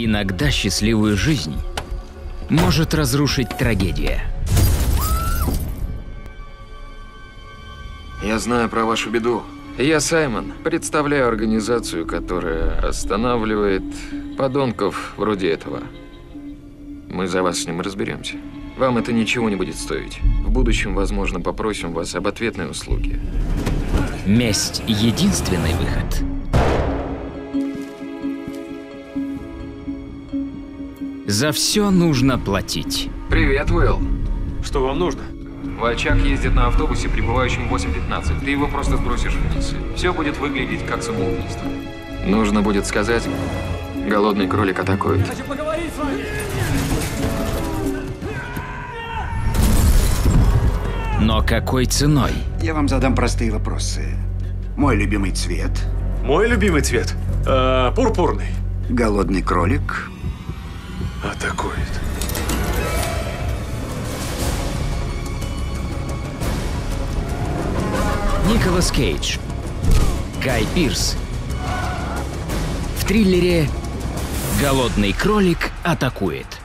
Иногда счастливую жизнь может разрушить трагедия. Я знаю про вашу беду. Я Саймон. Представляю организацию, которая останавливает подонков вроде этого. Мы за вас с ним разберемся. Вам это ничего не будет стоить. В будущем, возможно, попросим вас об ответной услуге. Месть – единственный выход. За все нужно платить. Привет, Уилл. Что вам нужно? Вальчак ездит на автобусе, прибывающем в 8.15. Ты его просто сбросишь вниз. Все будет выглядеть как самоубийство. Нужно будет сказать, голодный кролик атакует. Но какой ценой? Я вам задам простые вопросы. Мой любимый цвет. Мой любимый цвет. Э, пурпурный. Голодный кролик. Атакует. Николас Кейдж. Гай Пирс. В триллере «Голодный кролик атакует».